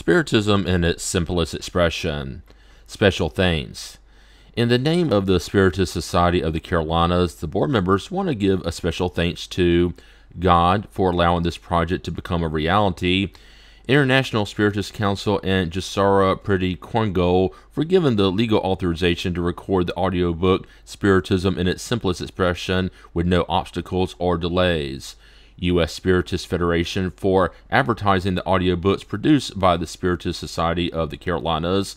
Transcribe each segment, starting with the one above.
Spiritism in its simplest expression. Special thanks. In the name of the Spiritist Society of the Carolinas, the board members want to give a special thanks to God for allowing this project to become a reality, International Spiritist Council, and Jussara Pretti Korngold for giving the legal authorization to record the audiobook Spiritism in its simplest expression with no obstacles or delays. U.S. Spiritist Federation for advertising the audiobooks produced by the Spiritist Society of the Carolinas.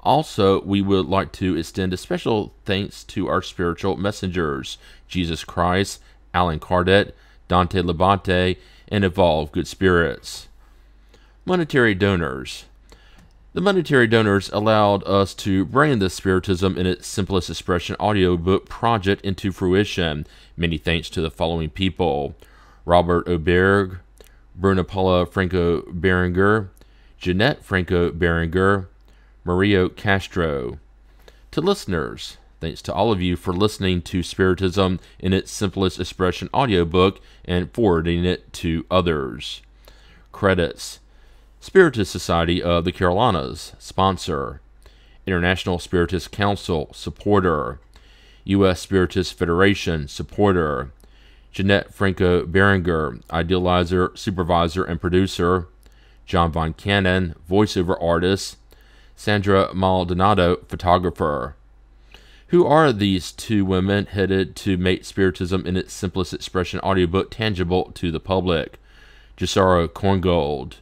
Also, we would like to extend a special thanks to our spiritual messengers, Jesus Christ, Allan Kardec, Dante Labbate, and Evolve Good Spirits. Monetary donors. The monetary donors allowed us to bring the Spiritism in its simplest expression audiobook project into fruition. Many thanks to the following people Robert Oberg, Bruna Paula Franco Beringer, Janete Franco Barringer, Mario Castro. To listeners, thanks to all of you for listening to Spiritism in its simplest expression audiobook and forwarding it to others. Credits Spiritist Society of the Carolinas, sponsor. International Spiritist Council, supporter. U.S. Spiritist Federation, supporter. Janete Franco Barringer, idealizer, supervisor, and producer. John Voncannon, voiceover artist. Sandra Maldonado, photographer. Who are these two women headed to make Spiritism in its simplest expression audiobook tangible to the public? Jussara Korngold.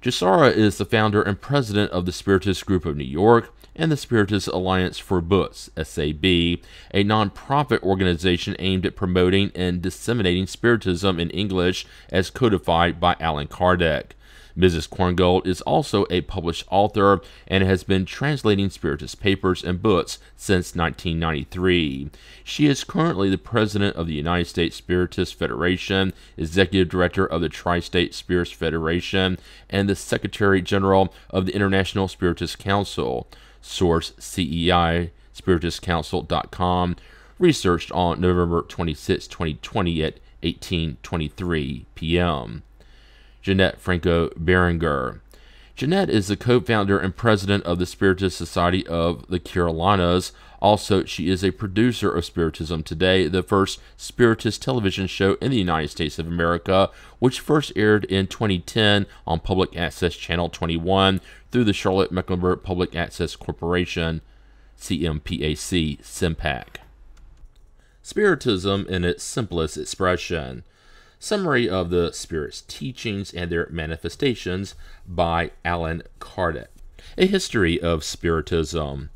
Jussara is the founder and president of the Spiritist Group of New York and the Spiritist Alliance for Books, SAB, a nonprofit organization aimed at promoting and disseminating Spiritism in English as codified by Allan Kardec. Mrs. Korngold is also a published author and has been translating Spiritist papers and books since 1993. She is currently the president of the United States Spiritist Federation, executive director of the Tri State Spiritist Federation, and the secretary general of the International Spiritist Council. Source CEI, spiritistcouncil.com. Researched on November 26, 2020 at 18:23 p.m. Janete Franco Barringer. Janete is the co founder and president of the Spiritist Society of the Carolinas. Also, she is a producer of Spiritism Today, the first Spiritist television show in the United States of America, which first aired in 2010 on Public Access Channel 21 through the Charlotte Mecklenburg Public Access Corporation, CMPAC, SIMPAC. Spiritism in its simplest expression. Summary of the Spirit's teachings and their manifestations by Allan Kardec. A history of Spiritism.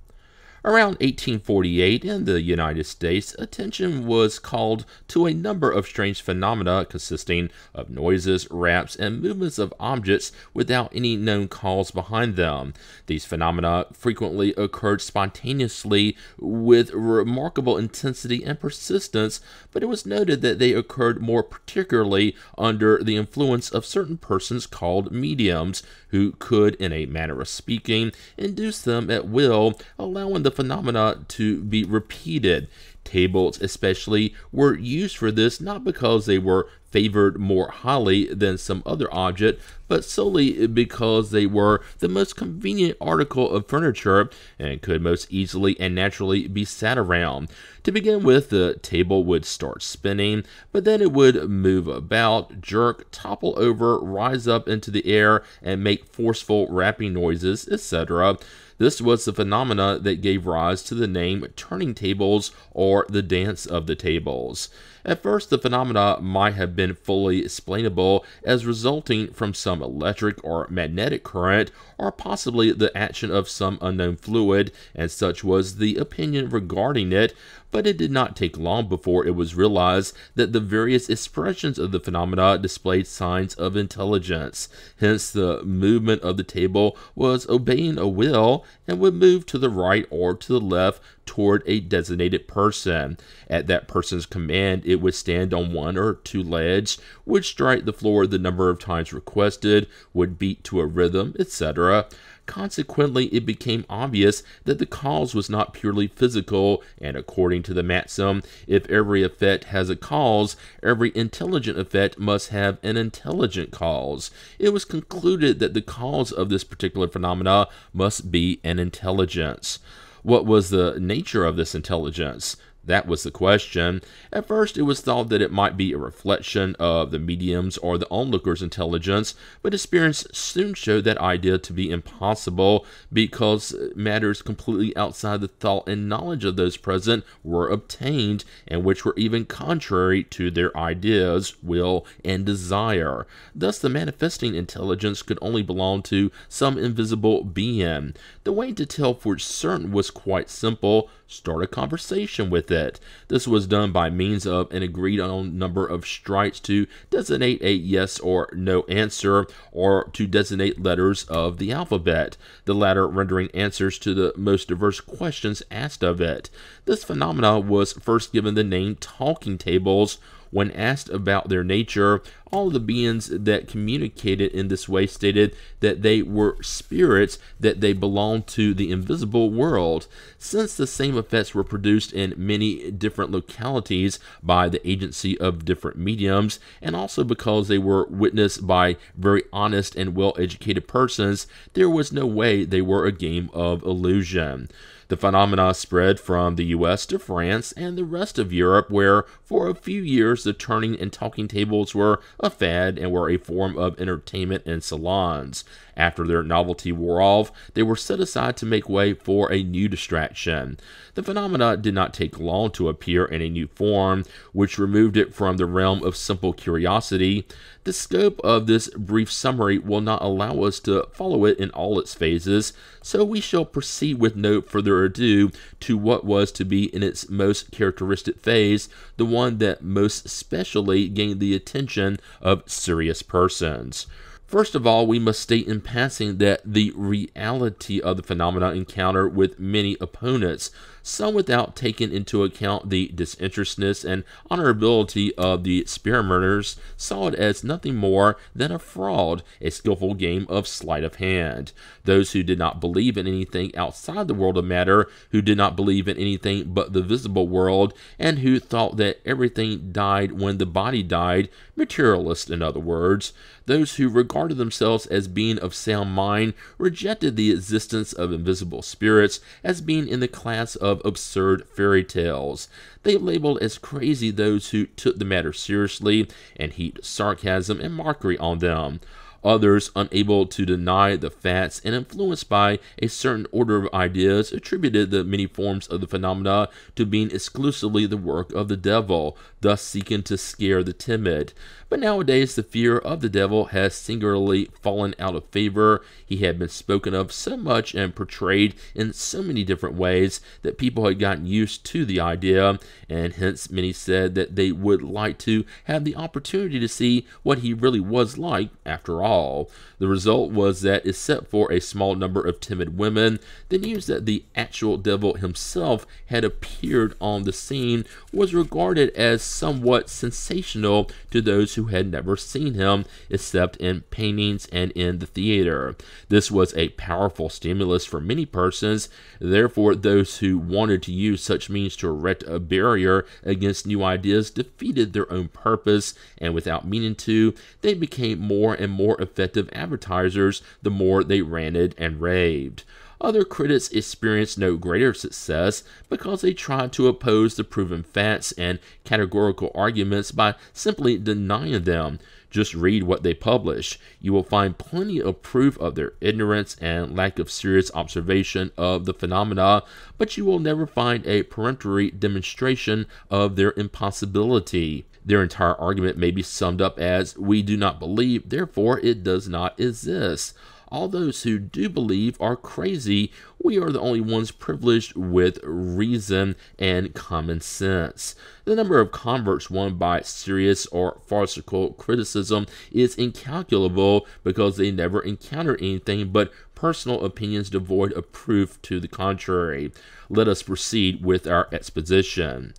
Around 1848 in the United States, attention was called to a number of strange phenomena consisting of noises, raps, and movements of objects without any known cause behind them. These phenomena frequently occurred spontaneously with remarkable intensity and persistence, but it was noted that they occurred more particularly under the influence of certain persons called mediums, who could, in a manner of speaking, induce them at will, allowing the phenomena to be repeated. Tables, especially, were used for this not because they were favored more highly than some other object, but solely because they were the most convenient article of furniture and could most easily and naturally be sat around. To begin with, the table would start spinning, but then it would move about, jerk, topple over, rise up into the air, and make forceful rapping noises, etc. This was the phenomena that gave rise to the name turning tables or the dance of the tables. At first, the phenomena might have been fully explainable as resulting from some electric or magnetic current, or possibly the action of some unknown fluid, and such was the opinion regarding it, but it did not take long before it was realized that the various expressions of the phenomena displayed signs of intelligence. Hence, the movement of the table was obeying a will and would move to the right or to the left toward a designated person. At that person's command, it would stand on one or two legs, would strike the floor the number of times requested, would beat to a rhythm, etc. Consequently, it became obvious that the cause was not purely physical, and according to the maxim, if every effect has a cause, every intelligent effect must have an intelligent cause. It was concluded that the cause of this particular phenomena must be an intelligence. What was the nature of this intelligence? That was the question. At first, it was thought that it might be a reflection of the medium's or the onlooker's intelligence, but experience soon showed that idea to be impossible because matters completely outside the thought and knowledge of those present were obtained, and which were even contrary to their ideas, will, and desire. Thus, the manifesting intelligence could only belong to some invisible being. The way to tell for certain was quite simple start a conversation with it. This was done by means of an agreed on number of strikes to designate a yes or no answer, or to designate letters of the alphabet, the latter rendering answers to the most diverse questions asked of it. This phenomena was first given the name talking tables when asked about their nature, all the beings that communicated in this way stated that they were spirits, that they belonged to the invisible world. Since the same effects were produced in many different localities by the agency of different mediums, and also because they were witnessed by very honest and well educated persons, there was no way they were a game of illusion. The phenomena spread from the US to France and the rest of Europe, where for a few years the turning and talking tables were a fad and were a form of entertainment in salons. After their novelty wore off, they were set aside to make way for a new distraction. The phenomena did not take long to appear in a new form, which removed it from the realm of simple curiosity. The scope of this brief summary will not allow us to follow it in all its phases, so we shall proceed with no further ado to what was to be in its most characteristic phase, the one that most specially gained the attention of serious persons. First of all, we must state in passing that the reality of the phenomena encounter with many opponents some without taking into account the disinterestedness and honorability of the experimenters, saw it as nothing more than a fraud, a skillful game of sleight of hand. Those who did not believe in anything outside the world of matter, who did not believe in anything but the visible world, and who thought that everything died when the body died, materialists in other words, those who regarded themselves as being of sound mind rejected the existence of invisible spirits as being in the class of of absurd fairy tales. They labeled as crazy those who took the matter seriously and heaped sarcasm and mockery on them. Others, unable to deny the facts and influenced by a certain order of ideas, attributed the many forms of the phenomena to being exclusively the work of the devil, thus seeking to scare the timid. But nowadays, the fear of the devil has singularly fallen out of favor. He had been spoken of so much and portrayed in so many different ways that people had gotten used to the idea, and hence many said that they would like to have the opportunity to see what he really was like after all. The result was that, except for a small number of timid women, the news that the actual devil himself had appeared on the scene was regarded as somewhat sensational to those who had never seen him except in paintings and in the theater. This was a powerful stimulus for many persons, therefore, those who wanted to use such means to erect a barrier against new ideas defeated their own purpose, and without meaning to, they became more and more effective advertisers the more they ranted and raved. Other critics experienced no greater success because they tried to oppose the proven facts and categorical arguments by simply denying them. Just read what they publish. You will find plenty of proof of their ignorance and lack of serious observation of the phenomena, but you will never find a peremptory demonstration of their impossibility. Their entire argument may be summed up as We do not believe, therefore it does not exist. All those who do believe are crazy. We are the only ones privileged with reason and common sense. The number of converts won by serious or farcical criticism is incalculable because they never encounter anything but personal opinions devoid of proof to the contrary. Let us proceed with our exposition.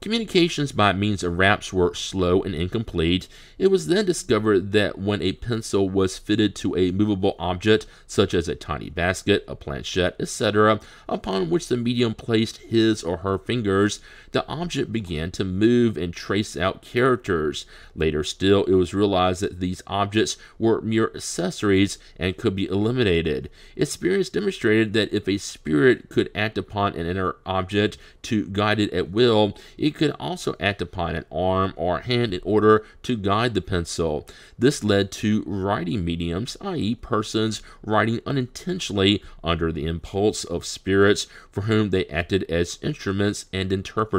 Communications by means of raps were slow and incomplete. It was then discovered that when a pencil was fitted to a movable object, such as a tiny basket, a planchette, etc., upon which the medium placed his or her fingers, the object began to move and trace out characters. Later still, it was realized that these objects were mere accessories and could be eliminated. Experience demonstrated that if a spirit could act upon an inner object to guide it at will, it could also act upon an arm or hand in order to guide the pencil. This led to writing mediums, i.e., persons writing unintentionally under the impulse of spirits for whom they acted as instruments and interpreters.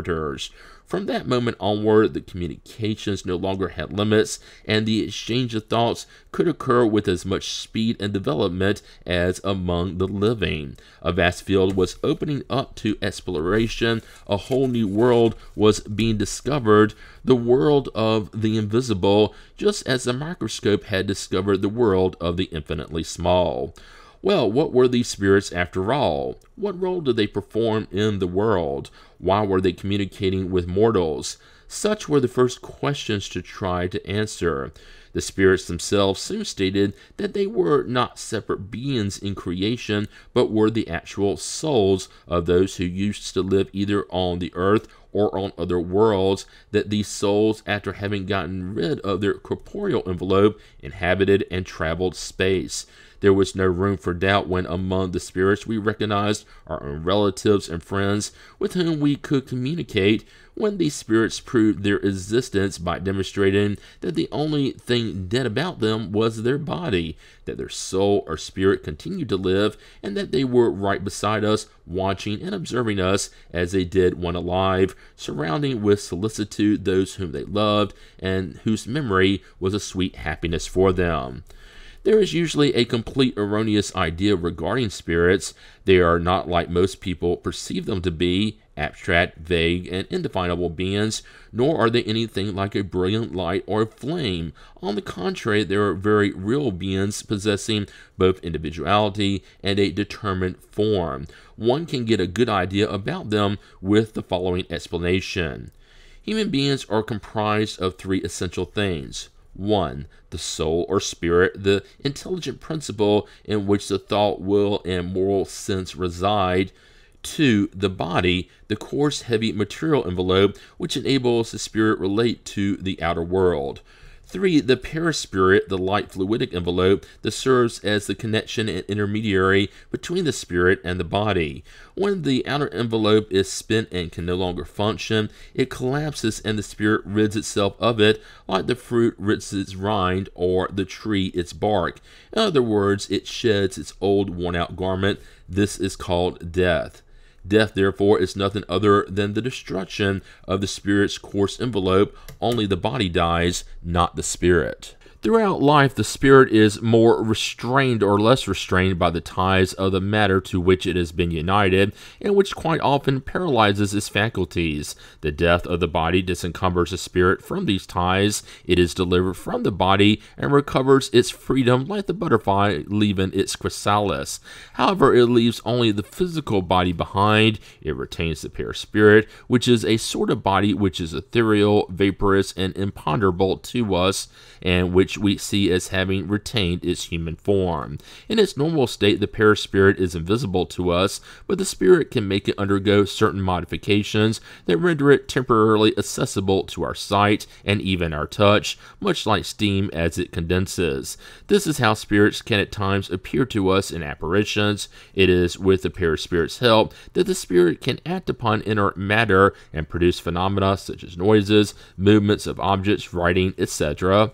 From that moment onward, the communications no longer had limits, and the exchange of thoughts could occur with as much speed and development as among the living. A vast field was opening up to exploration, a whole new world was being discovered, the world of the invisible, just as the microscope had discovered the world of the infinitely small. Well, what were these spirits after all? What role did they perform in the world? Why were they communicating with mortals? Such were the first questions to try to answer. The spirits themselves soon stated that they were not separate beings in creation, but were the actual souls of those who used to live either on the earth or on other worlds, that these souls, after having gotten rid of their corporeal envelope, inhabited and traveled space. There was no room for doubt when among the spirits we recognized our own relatives and friends with whom we could communicate, when these spirits proved their existence by demonstrating that the only thing dead about them was their body, that their soul or spirit continued to live, and that they were right beside us, watching and observing us as they did when alive, surrounding with solicitude those whom they loved, and whose memory was a sweet happiness for them. There is usually a complete erroneous idea regarding spirits. They are not like most people perceive them to be abstract, vague, and indefinable beings, nor are they anything like a brilliant light or a flame. On the contrary, they are very real beings possessing both individuality and a determined form. One can get a good idea about them with the following explanation. Human beings are comprised of three essential things 1. The soul or spirit, the intelligent principle in which the thought, will, and moral sense reside. 2. The body, the coarse, heavy material envelope which enables the spirit relate to the outer world. 3. The perispirit, the light fluidic envelope that serves as the connection and intermediary between the spirit and the body. When the outer envelope is spent and can no longer function, it collapses and the spirit rids itself of it, like the fruit rids its rind or the tree its bark. In other words, it sheds its old worn out garment. This is called death. Death, therefore, is nothing other than the destruction of the spirit's coarse envelope. Only the body dies, not the spirit. Throughout life, the spirit is more restrained or less restrained by the ties of the matter to which it has been united, and which quite often paralyzes its faculties. The death of the body disencumbers the spirit from these ties. It is delivered from the body and recovers its freedom like the butterfly leaving its chrysalis. However, it leaves only the physical body behind. It retains the perispirit, which is a sort of body which is ethereal, vaporous, and imponderable to us, and which which we see as having retained its human form. In its normal state, the perispirit is invisible to us, but the spirit can make it undergo certain modifications that render it temporarily accessible to our sight and even our touch, much like steam as it condenses. This is how spirits can at times appear to us in apparitions. It is with the perispirit's help that the spirit can act upon inert matter and produce phenomena such as noises, movements of objects, writing, etc.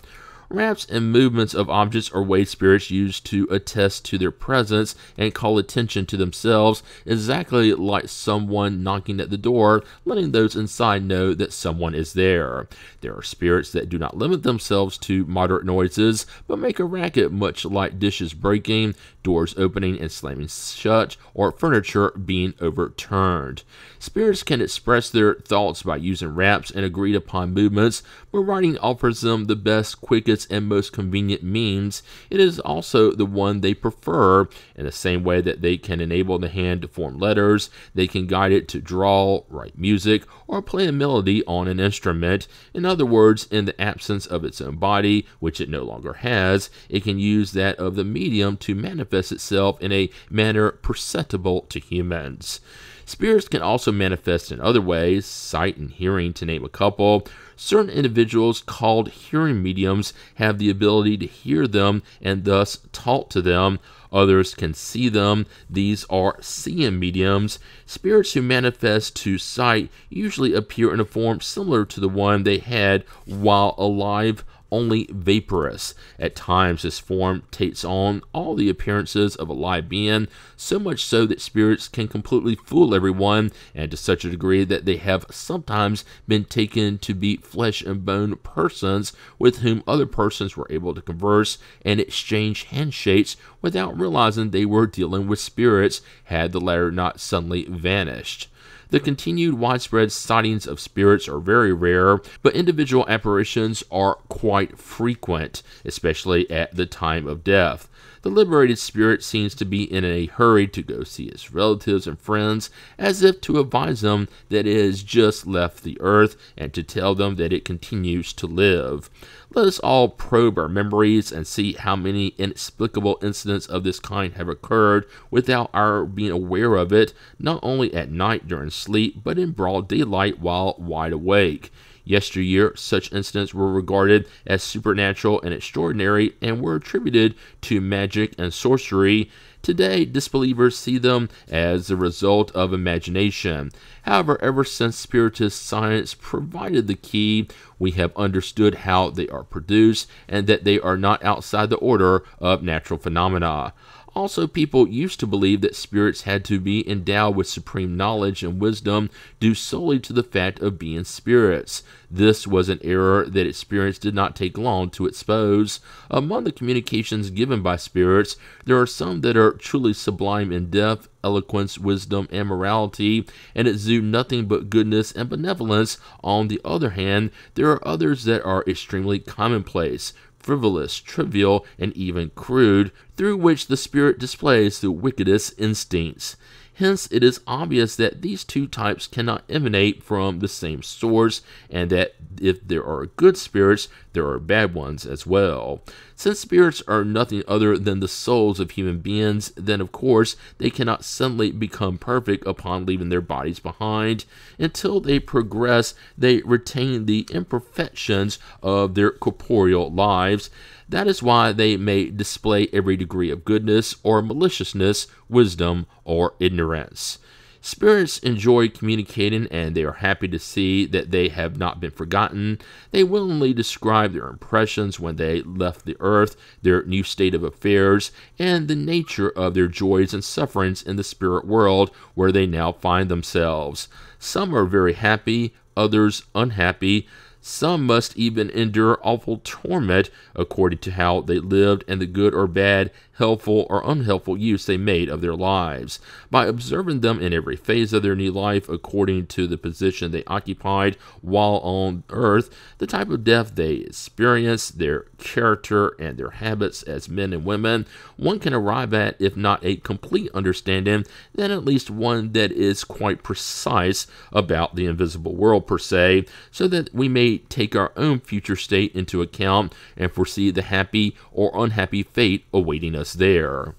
Raps and movements of objects or ways spirits use to attest to their presence and call attention to themselves, exactly like someone knocking at the door, letting those inside know that someone is there. There are spirits that do not limit themselves to moderate noises, but make a racket much like dishes breaking, doors opening and slamming shut, or furniture being overturned. Spirits can express their thoughts by using raps and agreed upon movements, but writing offers them the best, quickest, quickest and most convenient means, it is also the one they prefer. In the same way that they can enable the hand to form letters, they can guide it to draw, write music, or play a melody on an instrument. In other words, in the absence of its own body, which it no longer has, it can use that of the medium to manifest itself in a manner perceptible to humans. Spirits can also manifest in other ways, sight and hearing to name a couple. Certain individuals called hearing mediums have the ability to hear them and thus talk to them. Others can see them. These are seeing mediums. Spirits who manifest to sight usually appear in a form similar to the one they had while alive only vaporous. At times, this form takes on all the appearances of a live being, so much so that spirits can completely fool everyone, and to such a degree that they have sometimes been taken to be flesh and bone persons with whom other persons were able to converse and exchange handshakes without realizing they were dealing with spirits, had the latter not suddenly vanished. The continued widespread sightings of spirits are very rare, but individual apparitions are quite frequent, especially at the time of death. The liberated spirit seems to be in a hurry to go see its relatives and friends, as if to advise them that it has just left the earth and to tell them that it continues to live. Let us all probe our memories and see how many inexplicable incidents of this kind have occurred without our being aware of it, not only at night during sleep, but in broad daylight while wide awake. Yesteryear, such incidents were regarded as supernatural and extraordinary and were attributed to magic and sorcery. Today, disbelievers see them as the result of imagination. However, ever since Spiritist science provided the key, we have understood how they are produced and that they are not outside the order of natural phenomena. Also, people used to believe that spirits had to be endowed with supreme knowledge and wisdom due solely to the fact of being spirits. This was an error that experience did not take long to expose. Among the communications given by spirits, there are some that are truly sublime in depth, eloquence, wisdom, and morality, and exude nothing but goodness and benevolence. On the other hand, there are others that are extremely commonplace, frivolous, trivial, and even crude, through which the spirit displays the wickedest instincts. Hence, it is obvious that these two types cannot emanate from the same source, and that if there are good spirits, there are bad ones as well. Since spirits are nothing other than the souls of human beings, then of course they cannot suddenly become perfect upon leaving their bodies behind. Until they progress, they retain the imperfections of their corporeal lives. That is why they may display every degree of goodness or maliciousness, wisdom or ignorance. Spirits enjoy communicating and they are happy to see that they have not been forgotten. They willingly describe their impressions when they left the earth, their new state of affairs, and the nature of their joys and sufferings in the spirit world where they now find themselves. Some are very happy, others unhappy. Some must even endure awful torment according to how they lived and the good or bad helpful or unhelpful use they made of their lives. By observing them in every phase of their new life according to the position they occupied while on earth, the type of death they experienced, their character, and their habits as men and women, one can arrive at, if not a complete understanding, then at least one that is quite precise about the invisible world per se, so that we may take our own future state into account and foresee the happy or unhappy fate awaiting us us there.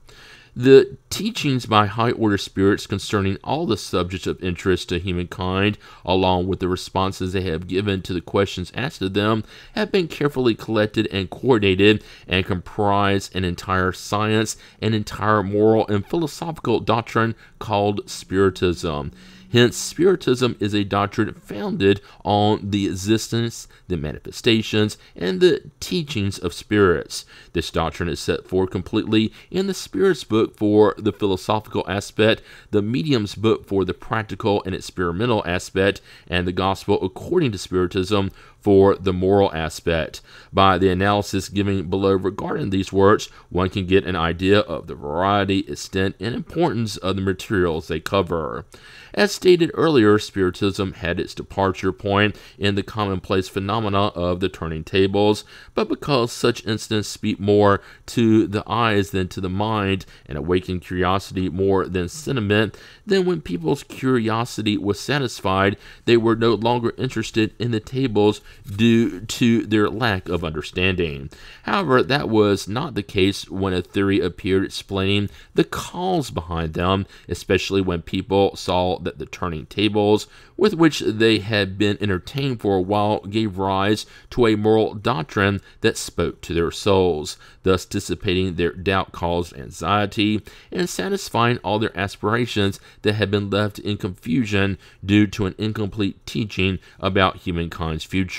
The teachings by high order spirits concerning all the subjects of interest to humankind, along with the responses they have given to the questions asked of them, have been carefully collected and coordinated and comprise an entire science, an entire moral and philosophical doctrine called Spiritism. Hence, Spiritism is a doctrine founded on the existence, the manifestations, and the teachings of spirits. This doctrine is set forth completely in the Spirits book for the philosophical aspect, the Mediums book for the practical and experimental aspect, and the Gospel according to Spiritism for the moral aspect. By the analysis given below regarding these works, one can get an idea of the variety, extent, and importance of the materials they cover. As stated earlier, Spiritism had its departure point in the commonplace phenomena of the turning tables, but because such incidents speak more to the eyes than to the mind and awaken curiosity more than sentiment, then when people's curiosity was satisfied, they were no longer interested in the tables due to their lack of understanding. However, that was not the case when a theory appeared explaining the cause behind them, especially when people saw that the turning tables with which they had been entertained for a while gave rise to a moral doctrine that spoke to their souls, thus dissipating their doubt caused anxiety and satisfying all their aspirations that had been left in confusion due to an incomplete teaching about humankind's future.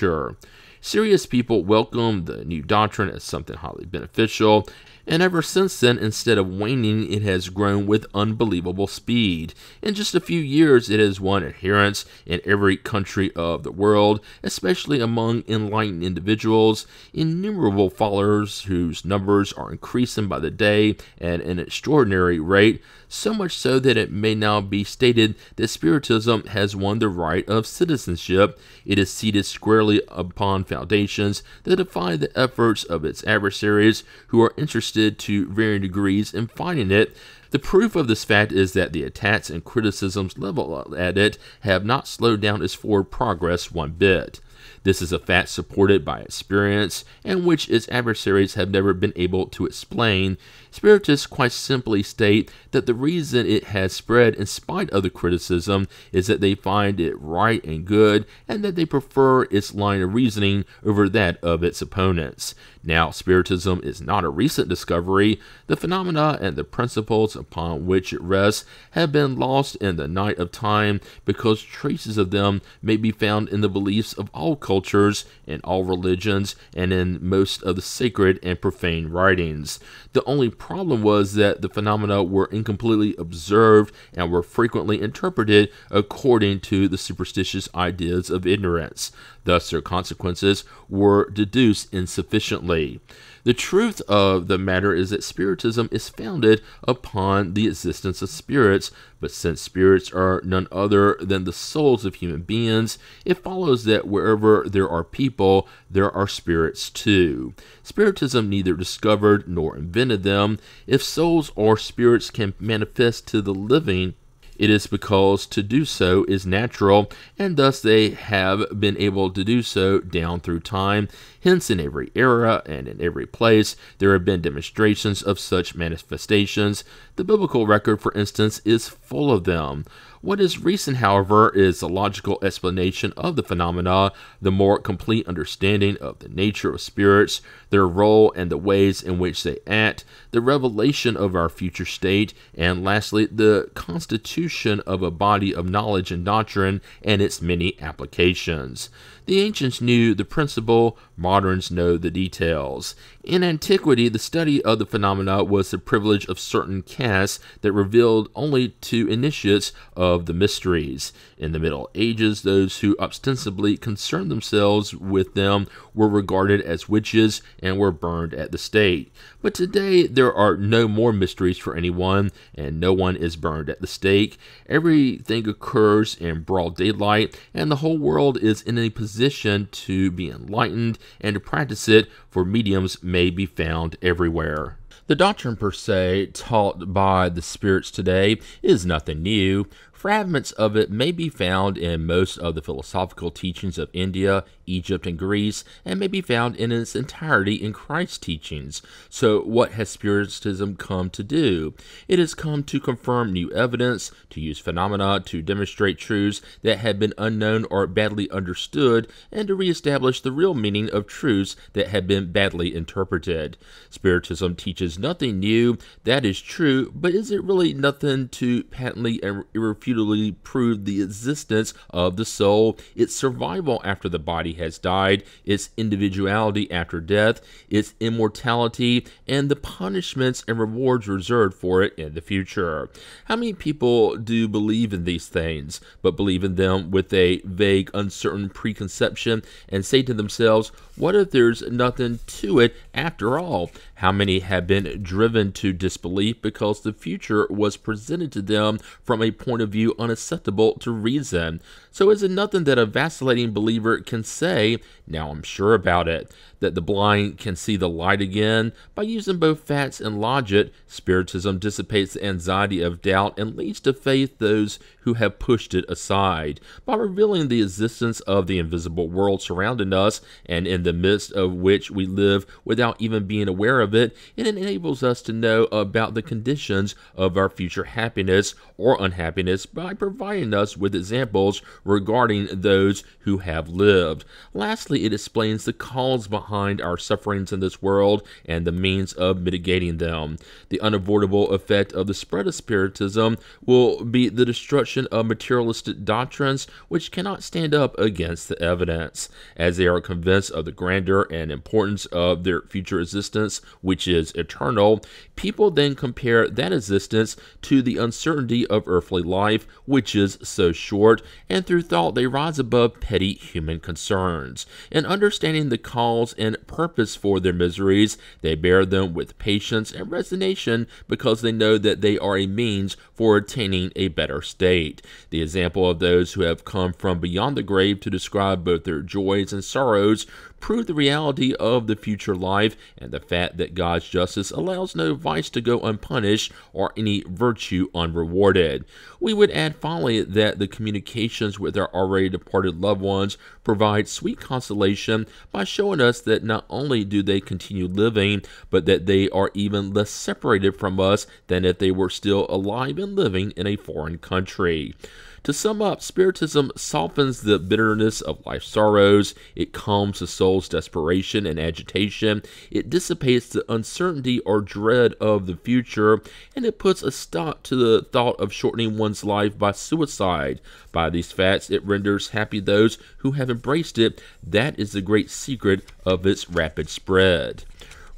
Serious people welcome the new doctrine as something highly beneficial and ever since then, instead of waning, it has grown with unbelievable speed. In just a few years, it has won adherents in every country of the world, especially among enlightened individuals, innumerable followers whose numbers are increasing by the day at an extraordinary rate, so much so that it may now be stated that Spiritism has won the right of citizenship. It is seated squarely upon foundations that defy the efforts of its adversaries who are interested to varying degrees in finding it. The proof of this fact is that the attacks and criticisms leveled at it have not slowed down its forward progress one bit. This is a fact supported by experience and which its adversaries have never been able to explain. Spiritists quite simply state that the reason it has spread in spite of the criticism is that they find it right and good and that they prefer its line of reasoning over that of its opponents. Now, Spiritism is not a recent discovery. The phenomena and the principles upon which it rests have been lost in the night of time because traces of them may be found in the beliefs of all cultures, in all religions, and in most of the sacred and profane writings. The only problem was that the phenomena were incompletely observed and were frequently interpreted according to the superstitious ideas of ignorance. Thus, their consequences were deduced insufficiently. The truth of the matter is that Spiritism is founded upon the existence of spirits, but since spirits are none other than the souls of human beings, it follows that wherever there are people, there are spirits too. Spiritism neither discovered nor invented them. If souls or spirits can manifest to the living, it is because to do so is natural, and thus they have been able to do so down through time. Hence, in every era and in every place, there have been demonstrations of such manifestations. The biblical record, for instance, is full of them. What is recent, however, is the logical explanation of the phenomena, the more complete understanding of the nature of spirits, their role and the ways in which they act, the revelation of our future state, and lastly, the constitution of a body of knowledge and doctrine and its many applications. The ancients knew the principle, moderns know the details. In antiquity, the study of the phenomena was the privilege of certain castes that revealed only to initiates of the mysteries. In the Middle Ages, those who ostensibly concerned themselves with them were regarded as witches and were burned at the stake. But today, there are no more mysteries for anyone, and no one is burned at the stake. Everything occurs in broad daylight, and the whole world is in a position to be enlightened and to practice it, for mediums may be found everywhere. The doctrine per se taught by the spirits today is nothing new. Fragments of it may be found in most of the philosophical teachings of India, Egypt, and Greece, and may be found in its entirety in Christ's teachings. So, what has Spiritism come to do? It has come to confirm new evidence, to use phenomena to demonstrate truths that had been unknown or badly understood, and to reestablish the real meaning of truths that had been badly interpreted. Spiritism teaches nothing new, that is true, but is it really nothing to patently irrefute? Undisputedly prove the existence of the soul, its survival after the body has died, its individuality after death, its immortality, and the punishments and rewards reserved for it in the future. How many people do believe in these things, but believe in them with a vague, uncertain preconception and say to themselves, what if there's nothing to it after all? How many have been driven to disbelief because the future was presented to them from a point of view unacceptable to reason? So is it nothing that a vacillating believer can say, now I'm sure about it, that the blind can see the light again? By using both facts and logic, Spiritism dissipates the anxiety of doubt and leads to faith those who have pushed it aside. By revealing the existence of the invisible world surrounding us and in the midst of which we live without even being aware of it, it enables us to know about the conditions of our future happiness or unhappiness by providing us with examples regarding those who have lived. Lastly, it explains the cause behind our sufferings in this world and the means of mitigating them. The unavoidable effect of the spread of Spiritism will be the destruction of materialistic doctrines which cannot stand up against the evidence, as they are convinced of the grandeur and importance of their future existence, which is eternal. People then compare that existence to the uncertainty of earthly life, which is so short, and through thought they rise above petty human concerns. In understanding the cause and purpose for their miseries, they bear them with patience and resignation because they know that they are a means for attaining a better state. The example of those who have come from beyond the grave to describe both their joys and sorrows prove the reality of the future life and the fact that God's justice allows no vice to go unpunished or any virtue unrewarded. We would add finally that the communications with our already departed loved ones provide sweet consolation by showing us that not only do they continue living, but that they are even less separated from us than if they were still alive and living in a foreign country. To sum up, Spiritism softens the bitterness of life's sorrows, it calms the soul's desperation and agitation, it dissipates the uncertainty or dread of the future, and it puts a stop to the thought of shortening one's life by suicide. By these facts, it renders happy those who have embraced it. That is the great secret of its rapid spread.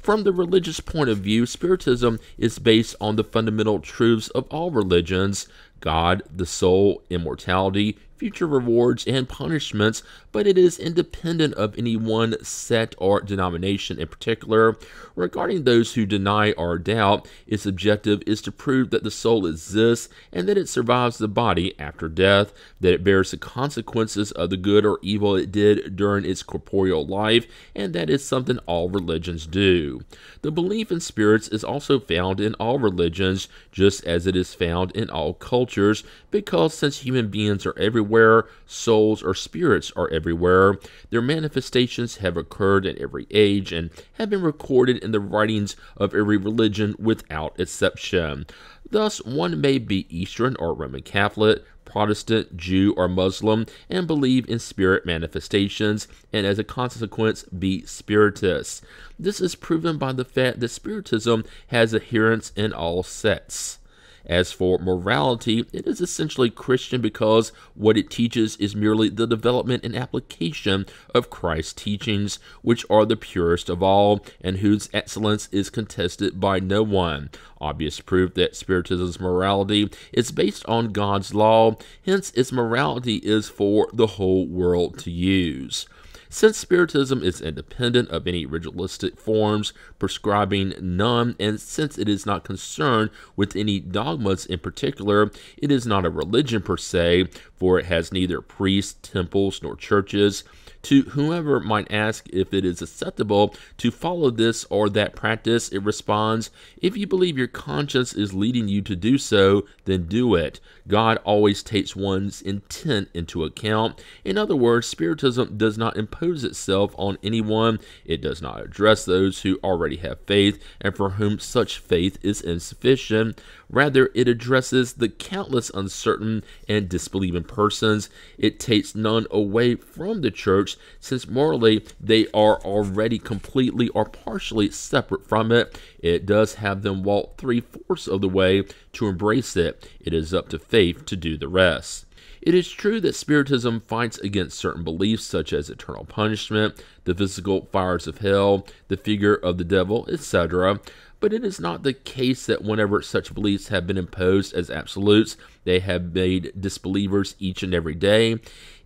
From the religious point of view, Spiritism is based on the fundamental truths of all religions God, the soul, immortality, future rewards and punishments, but it is independent of any one sect or denomination in particular. Regarding those who deny or doubt, its objective is to prove that the soul exists and that it survives the body after death, that it bears the consequences of the good or evil it did during its corporeal life, and that is something all religions do. The belief in spirits is also found in all religions, just as it is found in all cultures, because since human beings are everywhere, everywhere, souls or spirits are everywhere. Their manifestations have occurred in every age and have been recorded in the writings of every religion without exception. Thus, one may be Eastern or Roman Catholic, Protestant, Jew, or Muslim and believe in spirit manifestations, and as a consequence, be Spiritist. This is proven by the fact that Spiritism has adherents in all sects. As for morality, it is essentially Christian because what it teaches is merely the development and application of Christ's teachings, which are the purest of all, and whose excellence is contested by no one. Obvious proof that Spiritism's morality is based on God's law, hence, its morality is for the whole world to use. Since Spiritism is independent of any ritualistic forms, prescribing none, and since it is not concerned with any dogmas in particular, it is not a religion per se, for it has neither priests, temples, nor churches. To whoever might ask if it is acceptable to follow this or that practice, it responds, If you believe your conscience is leading you to do so, then do it. God always takes one's intent into account. In other words, Spiritism does not impose itself on anyone, it does not address those who already have faith and for whom such faith is insufficient. Rather, it addresses the countless uncertain and disbelieving persons. It takes none away from the church, since morally they are already completely or partially separate from it. It does have them walk three fourths of the way to embrace it. It is up to faith to do the rest. It is true that Spiritism fights against certain beliefs such as eternal punishment, the physical fires of hell, the figure of the devil, etc. But it is not the case that whenever such beliefs have been imposed as absolutes, they have made disbelievers each and every day.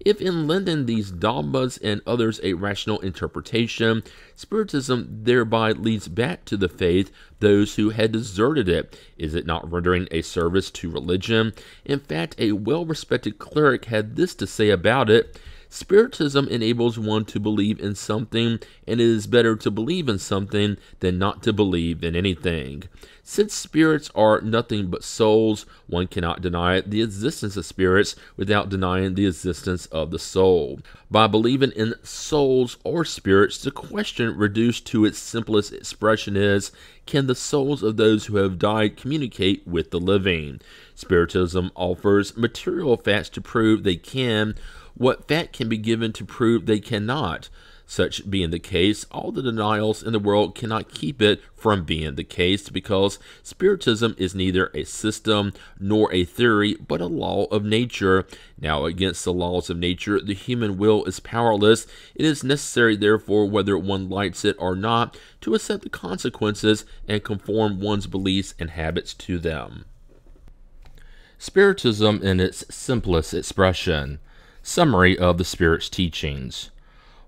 If in lending these dogmas and others a rational interpretation, Spiritism thereby leads back to the faith those who had deserted it. Is it not rendering a service to religion? In fact, a well respected cleric had this to say about it. Spiritism enables one to believe in something, and it is better to believe in something than not to believe in anything. Since spirits are nothing but souls, one cannot deny the existence of spirits without denying the existence of the soul. By believing in souls or spirits, the question reduced to its simplest expression is can the souls of those who have died communicate with the living? Spiritism offers material facts to prove they can what fact can be given to prove they cannot? Such being the case, all the denials in the world cannot keep it from being the case because Spiritism is neither a system nor a theory, but a law of nature. Now, against the laws of nature, the human will is powerless. It is necessary, therefore, whether one likes it or not, to accept the consequences and conform one's beliefs and habits to them. Spiritism in its simplest expression. Summary of the Spirit's teachings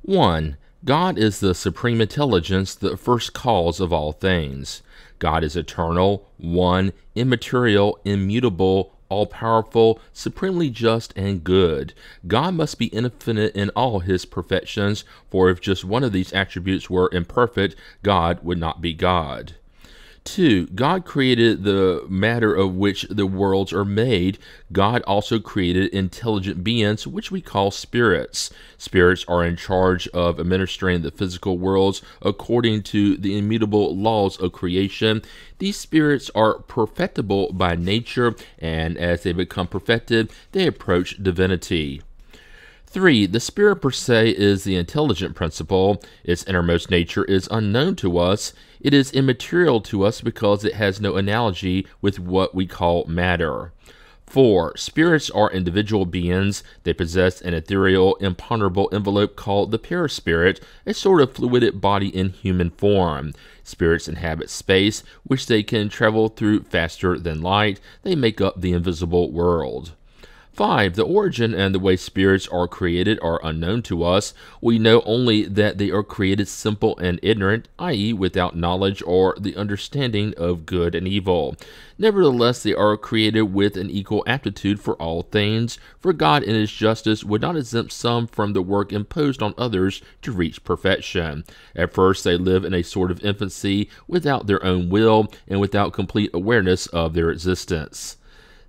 1. God is the supreme intelligence, the first cause of all things. God is eternal, one, immaterial, immutable, all powerful, supremely just, and good. God must be infinite in all his perfections, for if just one of these attributes were imperfect, God would not be God. 2. God created the matter of which the worlds are made. God also created intelligent beings, which we call spirits. Spirits are in charge of administering the physical worlds according to the immutable laws of creation. These spirits are perfectible by nature, and as they become perfected, they approach divinity. 3. The spirit per se is the intelligent principle. Its innermost nature is unknown to us. It is immaterial to us because it has no analogy with what we call matter. 4. Spirits are individual beings. They possess an ethereal, imponderable envelope called the perispirit, a sort of fluidic body in human form. Spirits inhabit space, which they can travel through faster than light. They make up the invisible world. 5. The origin and the way spirits are created are unknown to us. We know only that they are created simple and ignorant, i.e., without knowledge or the understanding of good and evil. Nevertheless, they are created with an equal aptitude for all things, for God in His justice would not exempt some from the work imposed on others to reach perfection. At first, they live in a sort of infancy without their own will and without complete awareness of their existence.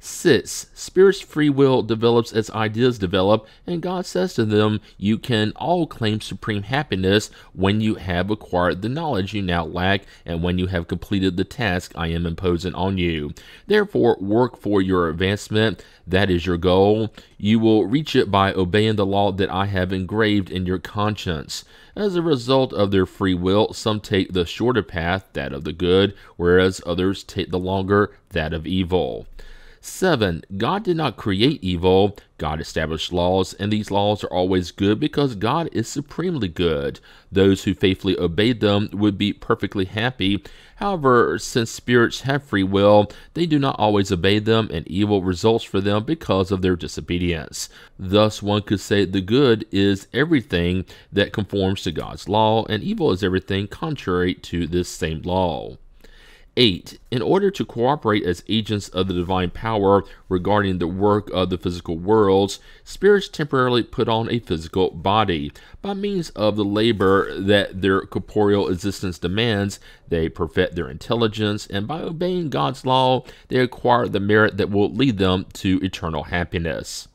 6. Spirit's free will develops as ideas develop, and God says to them, You can all claim supreme happiness when you have acquired the knowledge you now lack and when you have completed the task I am imposing on you. Therefore, work for your advancement. That is your goal. You will reach it by obeying the law that I have engraved in your conscience. As a result of their free will, some take the shorter path, that of the good, whereas others take the longer, that of evil. 7. God did not create evil. God established laws, and these laws are always good because God is supremely good. Those who faithfully obeyed them would be perfectly happy. However, since spirits have free will, they do not always obey them, and evil results for them because of their disobedience. Thus, one could say the good is everything that conforms to God's law, and evil is everything contrary to this same law. 8. In order to cooperate as agents of the divine power regarding the work of the physical worlds, spirits temporarily put on a physical body. By means of the labor that their corporeal existence demands, they perfect their intelligence, and by obeying God's law, they acquire the merit that will lead them to eternal happiness.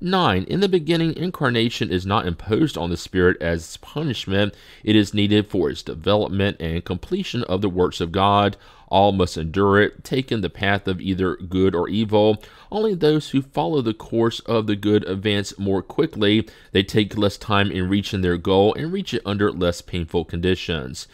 9. In the beginning, incarnation is not imposed on the Spirit as punishment, it is needed for its development and completion of the works of God. All must endure it, taking the path of either good or evil. Only those who follow the course of the good advance more quickly. They take less time in reaching their goal and reach it under less painful conditions.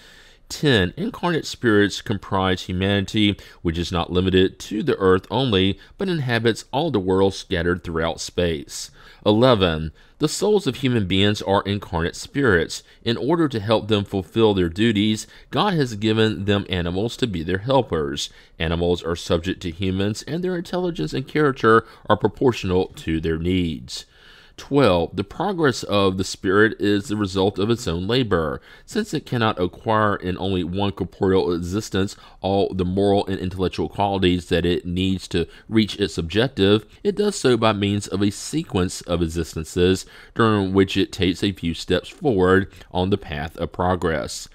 10. Incarnate spirits comprise humanity, which is not limited to the earth only, but inhabits all the worlds scattered throughout space. 11. The souls of human beings are incarnate spirits. In order to help them fulfill their duties, God has given them animals to be their helpers. Animals are subject to humans, and their intelligence and character are proportional to their needs. 12. The progress of the spirit is the result of its own labor. Since it cannot acquire in only one corporeal existence all the moral and intellectual qualities that it needs to reach its objective, it does so by means of a sequence of existences during which it takes a few steps forward on the path of progress.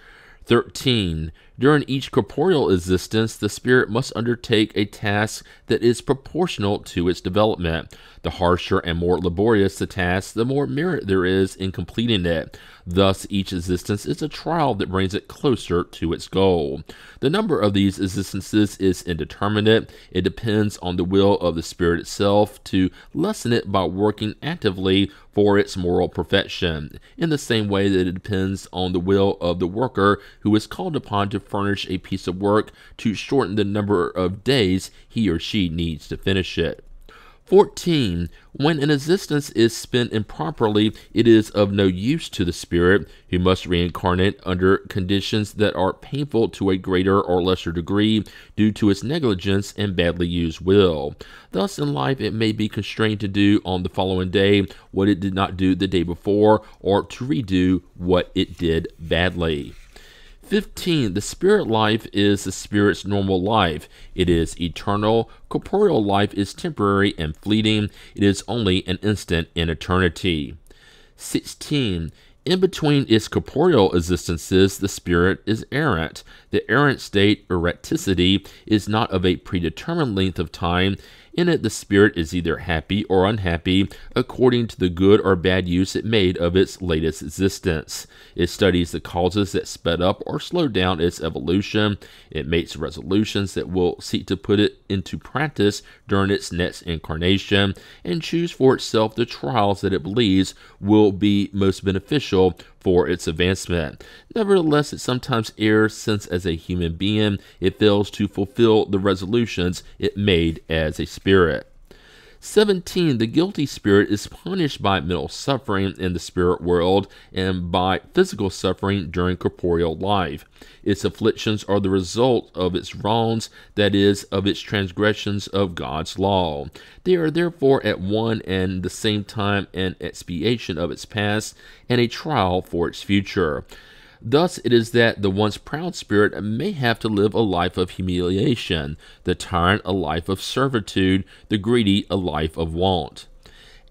13. During each corporeal existence, the spirit must undertake a task that is proportional to its development. The harsher and more laborious the task, the more merit there is in completing it. Thus, each existence is a trial that brings it closer to its goal. The number of these existences is indeterminate. It depends on the will of the spirit itself to lessen it by working actively for its moral perfection, in the same way that it depends on the will of the worker who is called upon to furnish a piece of work to shorten the number of days he or she needs to finish it. 14. When an existence is spent improperly, it is of no use to the spirit, who must reincarnate under conditions that are painful to a greater or lesser degree due to its negligence and badly used will. Thus, in life, it may be constrained to do on the following day what it did not do the day before, or to redo what it did badly. 15. The spirit life is the spirit's normal life. It is eternal. Corporeal life is temporary and fleeting. It is only an instant in eternity. 16. In between its corporeal existences, the spirit is errant. The errant state, erraticity, is not of a predetermined length of time. In it, the spirit is either happy or unhappy according to the good or bad use it made of its latest existence. It studies the causes that sped up or slowed down its evolution. It makes resolutions that will seek to put it into practice during its next incarnation and choose for itself the trials that it believes will be most beneficial for its advancement. Nevertheless, it sometimes errs since, as a human being, it fails to fulfill the resolutions it made as a spirit. 17. The guilty spirit is punished by mental suffering in the spirit world and by physical suffering during corporeal life. Its afflictions are the result of its wrongs, that is, of its transgressions of God's law. They are therefore at one and the same time an expiation of its past and a trial for its future. Thus it is that the once proud spirit may have to live a life of humiliation, the tyrant a life of servitude, the greedy a life of want.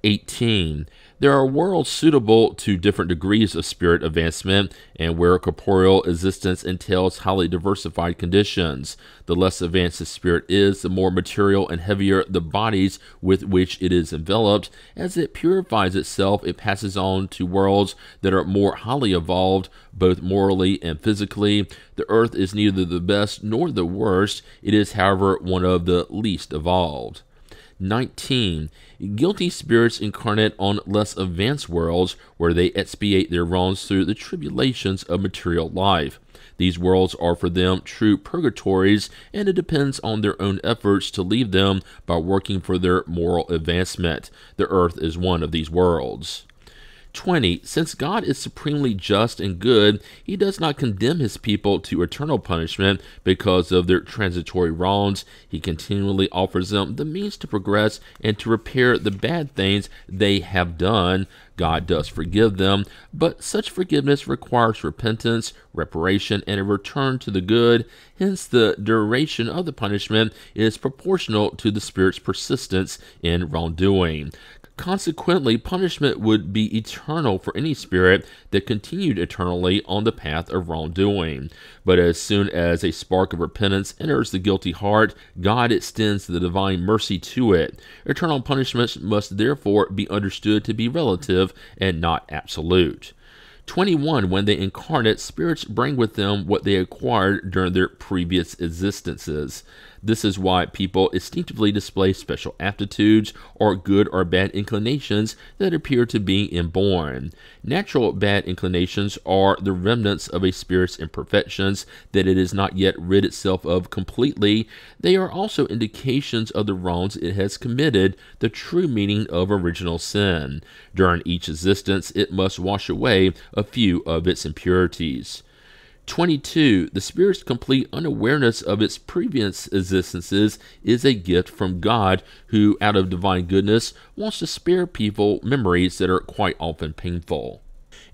18. There are worlds suitable to different degrees of spirit advancement, and where corporeal existence entails highly diversified conditions. The less advanced the spirit is, the more material and heavier the bodies with which it is enveloped. As it purifies itself, it passes on to worlds that are more highly evolved, both morally and physically. The earth is neither the best nor the worst, it is, however, one of the least evolved. 19. Guilty spirits incarnate on less advanced worlds where they expiate their wrongs through the tribulations of material life. These worlds are for them true purgatories, and it depends on their own efforts to leave them by working for their moral advancement. The earth is one of these worlds. 20. Since God is supremely just and good, he does not condemn his people to eternal punishment because of their transitory wrongs. He continually offers them the means to progress and to repair the bad things they have done. God does forgive them, but such forgiveness requires repentance, reparation, and a return to the good. Hence, the duration of the punishment is proportional to the Spirit's persistence in wrongdoing. Consequently, punishment would be eternal for any spirit that continued eternally on the path of wrongdoing. But as soon as a spark of repentance enters the guilty heart, God extends the divine mercy to it. Eternal punishments must therefore be understood to be relative and not absolute. 21 when they incarnate spirits bring with them what they acquired during their previous existences this is why people instinctively display special aptitudes or good or bad inclinations that appear to be inborn. Natural bad inclinations are the remnants of a spirit's imperfections that it has not yet rid itself of completely. They are also indications of the wrongs it has committed, the true meaning of original sin. During each existence, it must wash away a few of its impurities. 22. The Spirit's complete unawareness of its previous existences is a gift from God, who, out of divine goodness, wants to spare people memories that are quite often painful.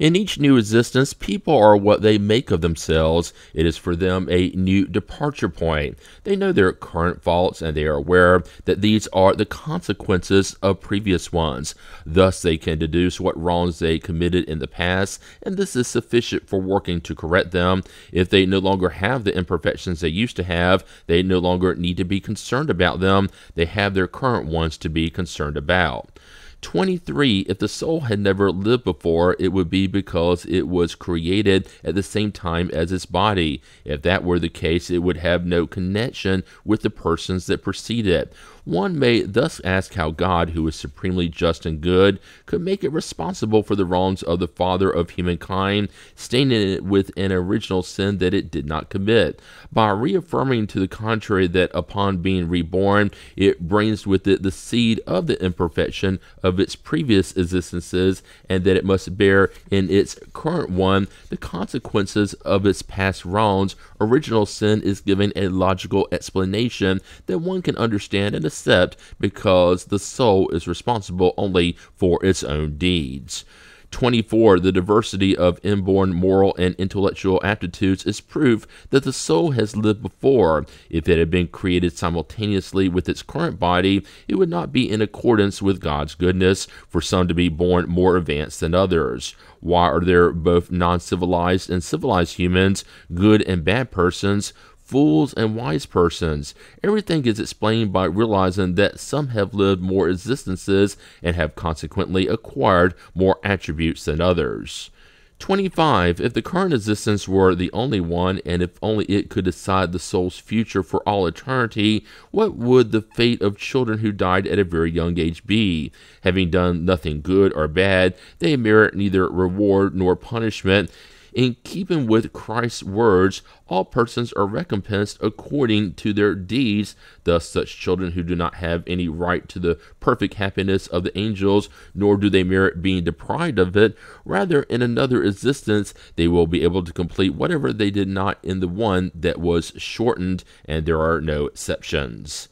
In each new existence, people are what they make of themselves. It is for them a new departure point. They know their current faults and they are aware that these are the consequences of previous ones. Thus, they can deduce what wrongs they committed in the past, and this is sufficient for working to correct them. If they no longer have the imperfections they used to have, they no longer need to be concerned about them. They have their current ones to be concerned about. 23, if the soul had never lived before, it would be because it was created at the same time as its body. If that were the case, it would have no connection with the persons that precede it. One may thus ask how God, who is supremely just and good, could make it responsible for the wrongs of the father of humankind, staining it with an original sin that it did not commit. By reaffirming to the contrary that upon being reborn, it brings with it the seed of the imperfection of its previous existences, and that it must bear in its current one the consequences of its past wrongs, original sin is given a logical explanation that one can understand and accept because the soul is responsible only for its own deeds. 24. The diversity of inborn moral and intellectual aptitudes is proof that the soul has lived before. If it had been created simultaneously with its current body, it would not be in accordance with God's goodness for some to be born more advanced than others. Why are there both non civilized and civilized humans, good and bad persons? Fools and wise persons. Everything is explained by realizing that some have lived more existences and have consequently acquired more attributes than others. 25. If the current existence were the only one, and if only it could decide the soul's future for all eternity, what would the fate of children who died at a very young age be? Having done nothing good or bad, they merit neither reward nor punishment, in keeping with Christ's words, all persons are recompensed according to their deeds. Thus, such children who do not have any right to the perfect happiness of the angels, nor do they merit being deprived of it, rather, in another existence, they will be able to complete whatever they did not in the one that was shortened, and there are no exceptions.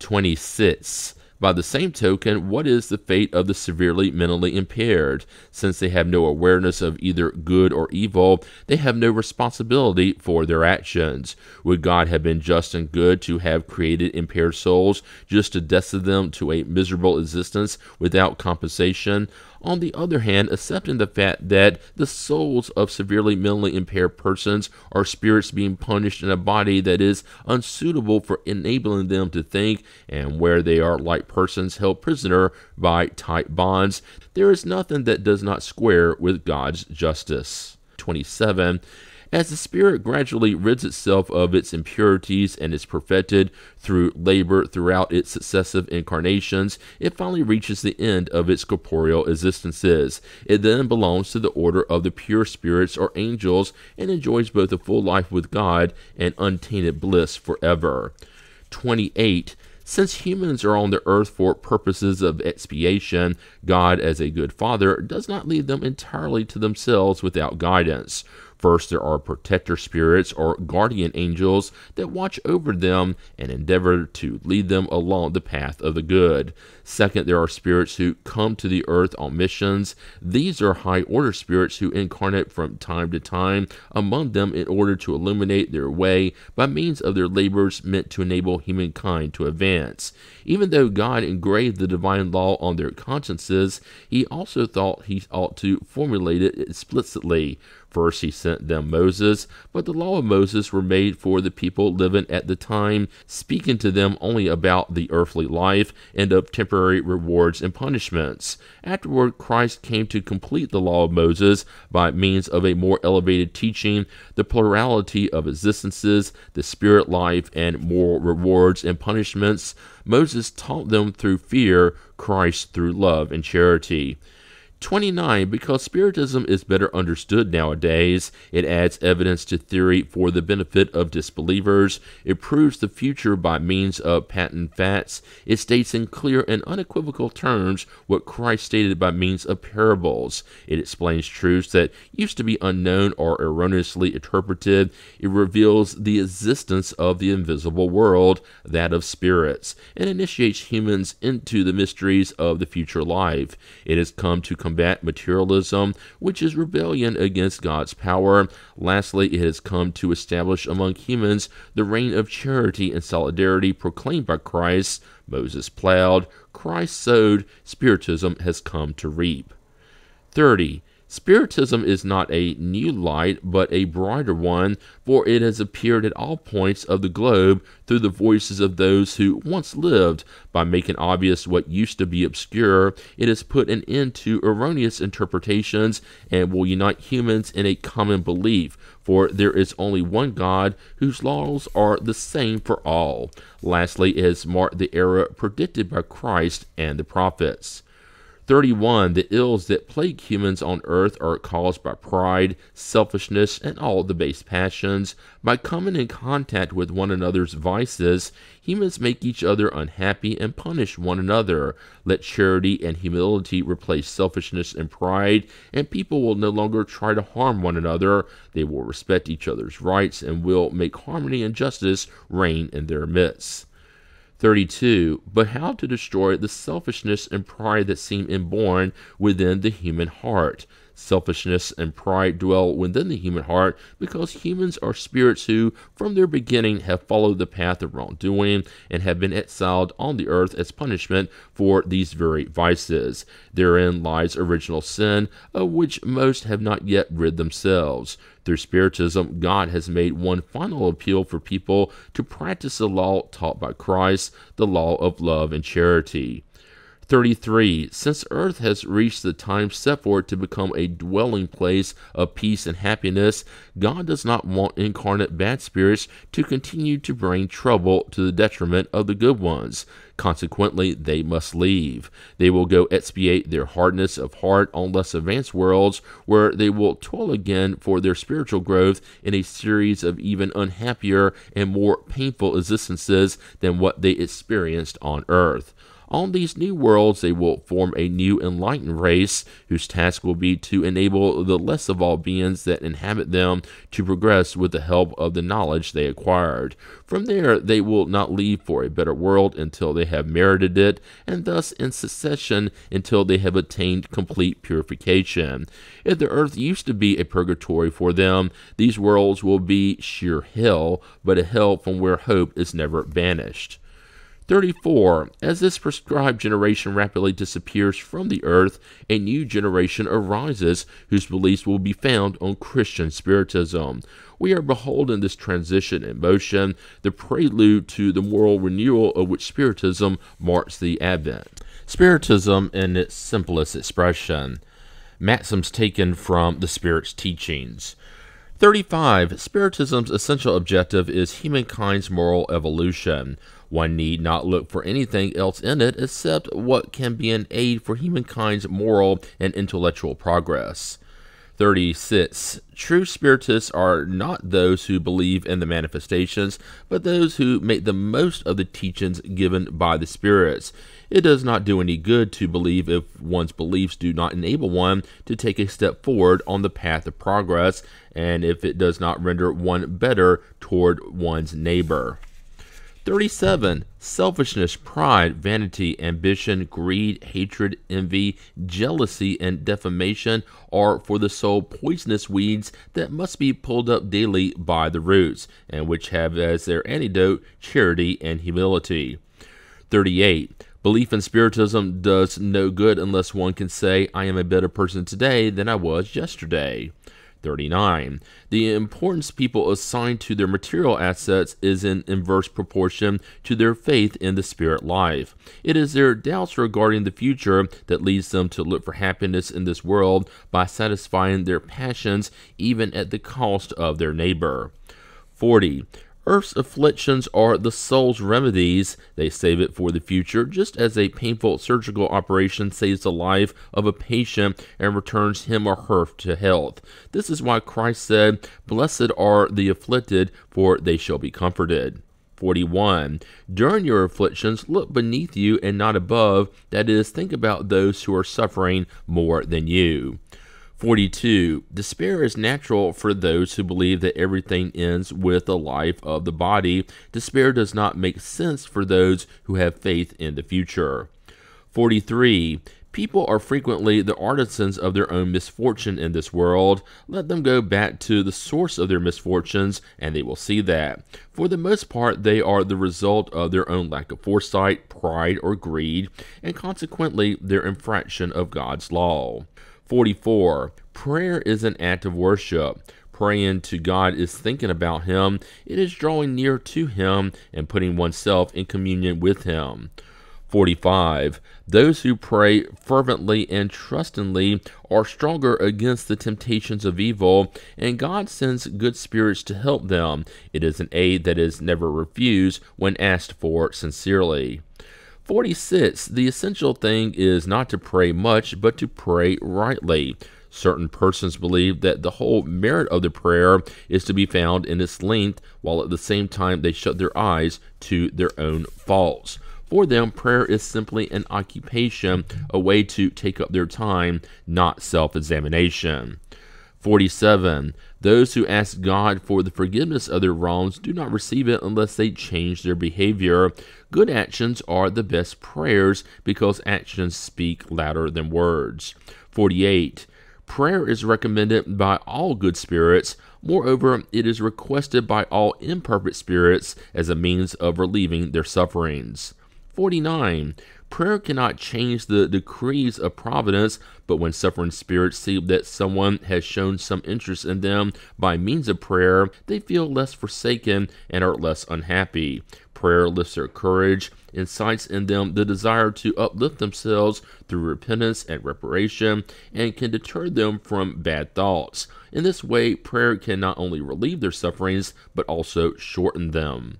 26. By the same token, what is the fate of the severely mentally impaired? Since they have no awareness of either good or evil, they have no responsibility for their actions. Would God have been just and good to have created impaired souls just to destine them to a miserable existence without compensation? On the other hand, accepting the fact that the souls of severely mentally impaired persons are spirits being punished in a body that is unsuitable for enabling them to think, and where they are like persons held prisoner by tight bonds, there is nothing that does not square with God's justice. 27. As the spirit gradually rids itself of its impurities and is perfected through labor throughout its successive incarnations, it finally reaches the end of its corporeal existences. It then belongs to the order of the pure spirits or angels and enjoys both a full life with God and untainted bliss forever. 28. Since humans are on the earth for purposes of expiation, God, as a good father, does not leave them entirely to themselves without guidance. First, there are protector spirits or guardian angels that watch over them and endeavor to lead them along the path of the good. Second, there are spirits who come to the earth on missions. These are high order spirits who incarnate from time to time among them in order to illuminate their way by means of their labors meant to enable humankind to advance. Even though God engraved the divine law on their consciences, he also thought he ought to formulate it explicitly. First, he sent them Moses, but the law of Moses were made for the people living at the time, speaking to them only about the earthly life and of temporary rewards and punishments. Afterward, Christ came to complete the law of Moses by means of a more elevated teaching, the plurality of existences, the spirit life, and moral rewards and punishments. Moses taught them through fear, Christ through love and charity. 29. Because Spiritism is better understood nowadays, it adds evidence to theory for the benefit of disbelievers. It proves the future by means of patent facts. It states in clear and unequivocal terms what Christ stated by means of parables. It explains truths that used to be unknown or erroneously interpreted. It reveals the existence of the invisible world, that of spirits, and initiates humans into the mysteries of the future life. It has come to combat materialism, which is rebellion against God's power. Lastly, it has come to establish among humans the reign of charity and solidarity proclaimed by Christ. Moses plowed, Christ sowed, Spiritism has come to reap. 30. Spiritism is not a new light, but a brighter one, for it has appeared at all points of the globe through the voices of those who once lived. By making obvious what used to be obscure, it has put an end to erroneous interpretations and will unite humans in a common belief, for there is only one God whose laws are the same for all. Lastly, it has marked the era predicted by Christ and the prophets. 31. The ills that plague humans on earth are caused by pride, selfishness, and all the base passions. By coming in contact with one another's vices, humans make each other unhappy and punish one another. Let charity and humility replace selfishness and pride, and people will no longer try to harm one another. They will respect each other's rights and will make harmony and justice reign in their midst. 32. But how to destroy the selfishness and pride that seem inborn within the human heart. Selfishness and pride dwell within the human heart because humans are spirits who, from their beginning, have followed the path of wrongdoing and have been exiled on the earth as punishment for these very vices. Therein lies original sin, of which most have not yet rid themselves. Through Spiritism, God has made one final appeal for people to practice the law taught by Christ, the law of love and charity. 33. Since earth has reached the time set for it to become a dwelling place of peace and happiness, God does not want incarnate bad spirits to continue to bring trouble to the detriment of the good ones. Consequently, they must leave. They will go expiate their hardness of heart on less advanced worlds, where they will toil again for their spiritual growth in a series of even unhappier and more painful existences than what they experienced on earth. On these new worlds, they will form a new enlightened race whose task will be to enable the less evolved beings that inhabit them to progress with the help of the knowledge they acquired. From there, they will not leave for a better world until they have merited it, and thus in succession until they have attained complete purification. If the earth used to be a purgatory for them, these worlds will be sheer hell, but a hell from where hope is never banished. 34. As this prescribed generation rapidly disappears from the earth, a new generation arises whose beliefs will be found on Christian Spiritism. We are beholding this transition in motion, the prelude to the moral renewal of which Spiritism marks the advent. Spiritism in its simplest expression. Maxims taken from the Spirit's teachings. 35. Spiritism's essential objective is humankind's moral evolution. One need not look for anything else in it except what can be an aid for humankind's moral and intellectual progress. 36. True spiritists are not those who believe in the manifestations, but those who make the most of the teachings given by the spirits. It does not do any good to believe if one's beliefs do not enable one to take a step forward on the path of progress, and if it does not render one better toward one's neighbor. 37. Selfishness, pride, vanity, ambition, greed, hatred, envy, jealousy, and defamation are for the soul poisonous weeds that must be pulled up daily by the roots, and which have as their antidote charity and humility. 38. Belief in Spiritism does no good unless one can say, I am a better person today than I was yesterday. 39. The importance people assign to their material assets is in inverse proportion to their faith in the spirit life. It is their doubts regarding the future that leads them to look for happiness in this world by satisfying their passions even at the cost of their neighbor. 40. Earth's afflictions are the soul's remedies. They save it for the future, just as a painful surgical operation saves the life of a patient and returns him or her to health. This is why Christ said, Blessed are the afflicted, for they shall be comforted. 41. During your afflictions, look beneath you and not above, that is, think about those who are suffering more than you. 42. Despair is natural for those who believe that everything ends with the life of the body. Despair does not make sense for those who have faith in the future. 43. People are frequently the artisans of their own misfortune in this world. Let them go back to the source of their misfortunes, and they will see that. For the most part, they are the result of their own lack of foresight, pride, or greed, and consequently their infraction of God's law. 44. Prayer is an act of worship. Praying to God is thinking about Him, it is drawing near to Him and putting oneself in communion with Him. 45. Those who pray fervently and trustingly are stronger against the temptations of evil, and God sends good spirits to help them. It is an aid that is never refused when asked for sincerely. 46. The essential thing is not to pray much, but to pray rightly. Certain persons believe that the whole merit of the prayer is to be found in its length, while at the same time they shut their eyes to their own faults. For them, prayer is simply an occupation, a way to take up their time, not self examination. 47. Those who ask God for the forgiveness of their wrongs do not receive it unless they change their behavior. Good actions are the best prayers because actions speak louder than words. 48. Prayer is recommended by all good spirits. Moreover, it is requested by all imperfect spirits as a means of relieving their sufferings. 49. Prayer cannot change the decrees of providence, but when suffering spirits see that someone has shown some interest in them by means of prayer, they feel less forsaken and are less unhappy. Prayer lifts their courage, incites in them the desire to uplift themselves through repentance and reparation, and can deter them from bad thoughts. In this way, prayer can not only relieve their sufferings, but also shorten them.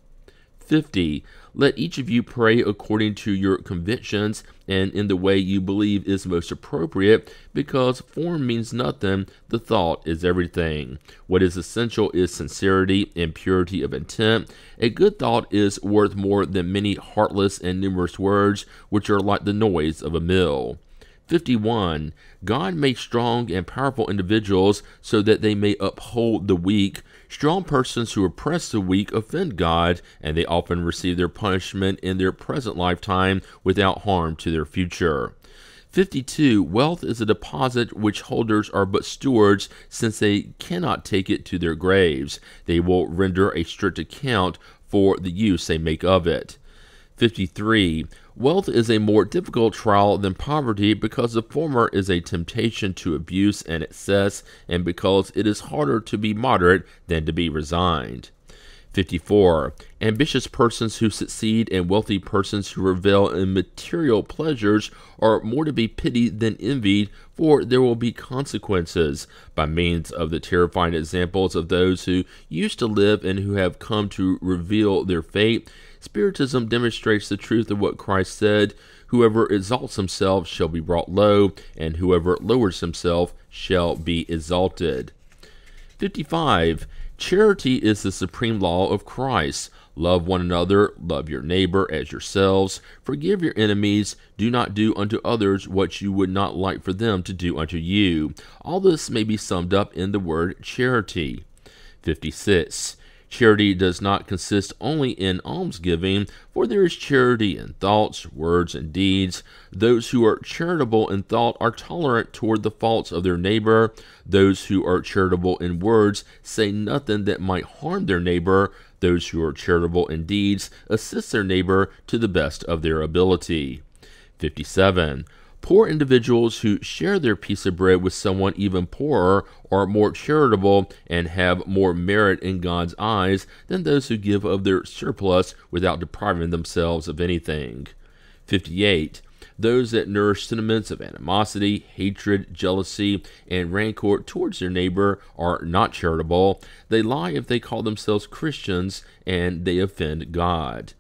50. Let each of you pray according to your convictions and in the way you believe is most appropriate, because form means nothing, the thought is everything. What is essential is sincerity and purity of intent. A good thought is worth more than many heartless and numerous words, which are like the noise of a mill. 51. God makes strong and powerful individuals so that they may uphold the weak. Strong persons who oppress the weak offend God, and they often receive their punishment in their present lifetime without harm to their future. 52. Wealth is a deposit which holders are but stewards, since they cannot take it to their graves. They will render a strict account for the use they make of it. 53. Wealth is a more difficult trial than poverty because the former is a temptation to abuse and excess, and because it is harder to be moderate than to be resigned. 54. Ambitious persons who succeed and wealthy persons who revel in material pleasures are more to be pitied than envied, for there will be consequences. By means of the terrifying examples of those who used to live and who have come to reveal their fate, Spiritism demonstrates the truth of what Christ said Whoever exalts himself shall be brought low, and whoever lowers himself shall be exalted. 55. Charity is the supreme law of Christ. Love one another, love your neighbor as yourselves, forgive your enemies, do not do unto others what you would not like for them to do unto you. All this may be summed up in the word charity. 56. Charity does not consist only in almsgiving, for there is charity in thoughts, words, and deeds. Those who are charitable in thought are tolerant toward the faults of their neighbor. Those who are charitable in words say nothing that might harm their neighbor. Those who are charitable in deeds assist their neighbor to the best of their ability. 57. Poor individuals who share their piece of bread with someone even poorer are more charitable and have more merit in God's eyes than those who give of their surplus without depriving themselves of anything. 58. Those that nourish sentiments of animosity, hatred, jealousy, and rancor towards their neighbor are not charitable. They lie if they call themselves Christians and they offend God.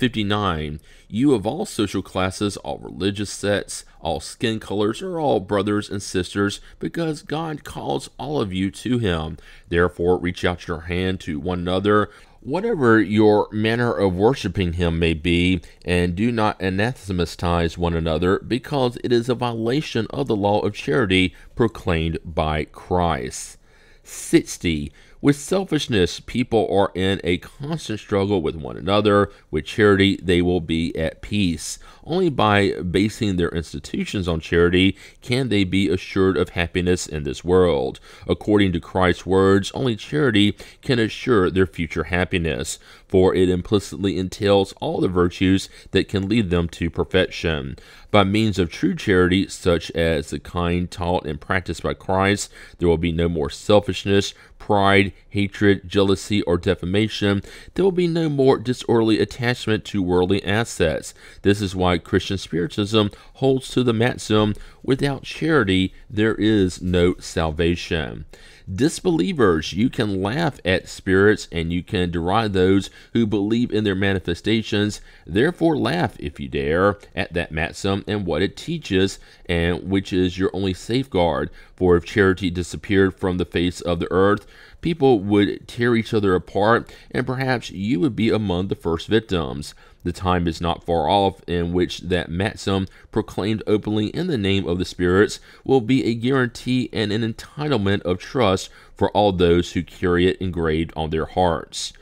59. You of all social classes, all religious sects, all skin colors are all brothers and sisters because God calls all of you to Him. Therefore, reach out your hand to one another, whatever your manner of worshiping Him may be, and do not anathematize one another because it is a violation of the law of charity proclaimed by Christ. 60. With selfishness, people are in a constant struggle with one another. With charity, they will be at peace. Only by basing their institutions on charity can they be assured of happiness in this world. According to Christ's words, only charity can assure their future happiness, for it implicitly entails all the virtues that can lead them to perfection. By means of true charity, such as the kind taught and practiced by Christ, there will be no more selfishness, pride, hatred, jealousy, or defamation. There will be no more disorderly attachment to worldly assets. This is why Christian Spiritism holds to the maxim without charity, there is no salvation. Disbelievers, you can laugh at spirits and you can deride those who believe in their manifestations. Therefore, laugh, if you dare, at that maxim and what it teaches, and which is your only safeguard. For if charity disappeared from the face of the earth, people would tear each other apart, and perhaps you would be among the first victims. The time is not far off in which that maxim, proclaimed openly in the name of the spirits, will be a guarantee and an entitlement of trust for all those who carry it engraved on their hearts.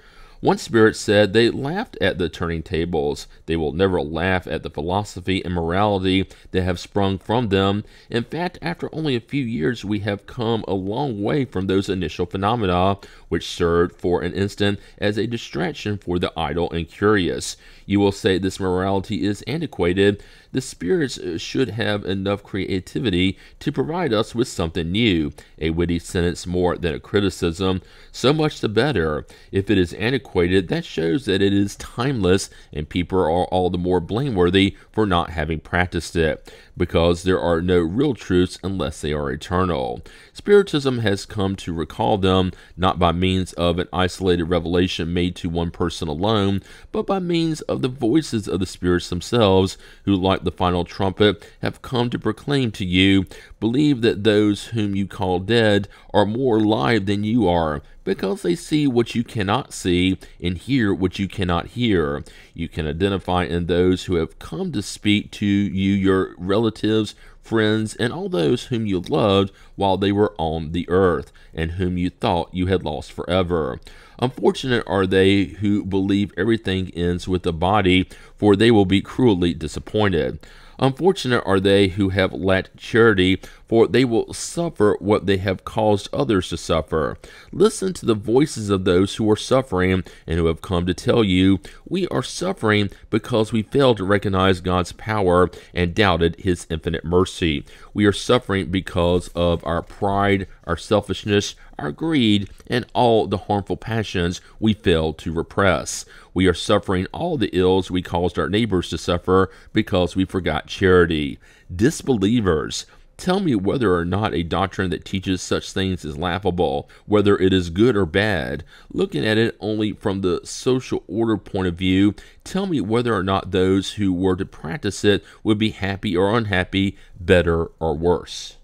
One spirit said they laughed at the turning tables. They will never laugh at the philosophy and morality that have sprung from them. In fact, after only a few years, we have come a long way from those initial phenomena, which served for an instant as a distraction for the idle and curious. You will say this morality is antiquated. The spirits uh, should have enough creativity to provide us with something new, a witty sentence more than a criticism. So much the better. If it is antiquated, that shows that it is timeless, and people are all the more blameworthy for not having practiced it, because there are no real truths unless they are eternal. Spiritism has come to recall them not by means of an isolated revelation made to one person alone, but by means of the voices of the spirits themselves, who, like the final trumpet, have come to proclaim to you, believe that those whom you call dead are more alive than you are, because they see what you cannot see and hear what you cannot hear. You can identify in those who have come to speak to you your relatives, friends, and all those whom you loved while they were on the earth, and whom you thought you had lost forever. Unfortunate are they who believe everything ends with the body, for they will be cruelly disappointed. Unfortunate are they who have lacked charity, for they will suffer what they have caused others to suffer. Listen to the voices of those who are suffering and who have come to tell you, We are suffering because we failed to recognize God's power and doubted His infinite mercy. We are suffering because of our pride, our selfishness, our greed, and all the harmful passions we failed to repress. We are suffering all the ills we caused our neighbors to suffer because we forgot charity. Disbelievers, Tell me whether or not a doctrine that teaches such things is laughable, whether it is good or bad. Looking at it only from the social order point of view, tell me whether or not those who were to practice it would be happy or unhappy, better or worse.